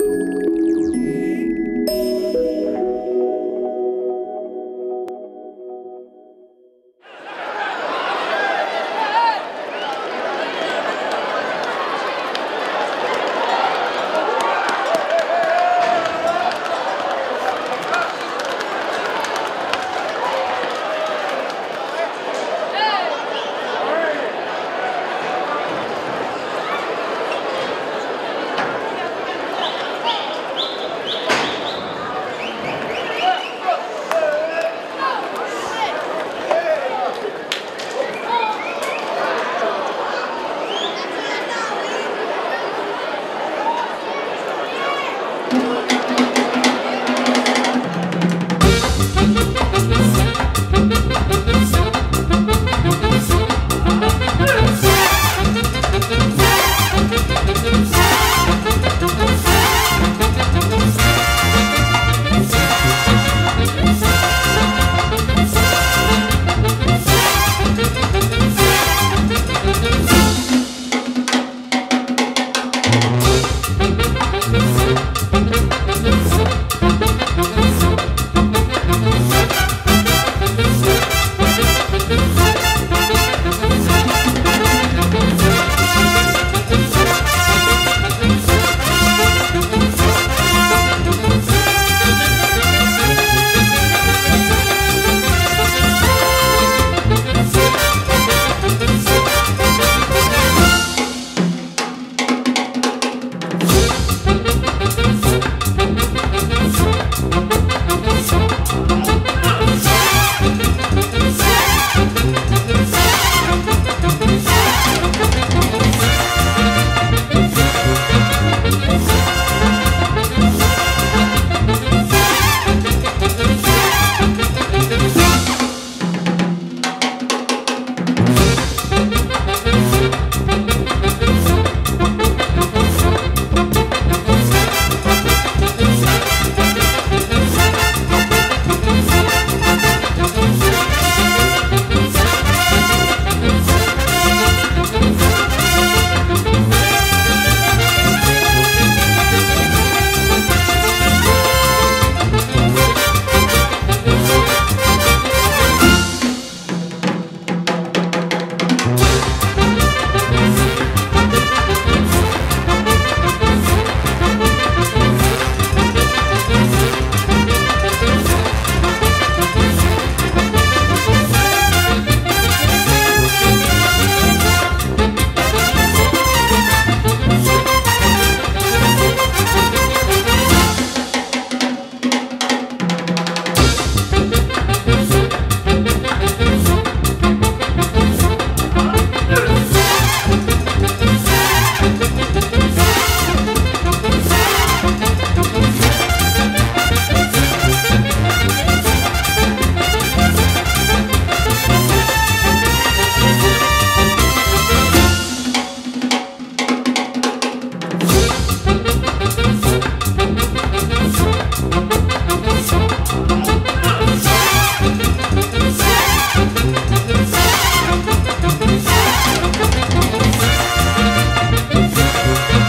Música Música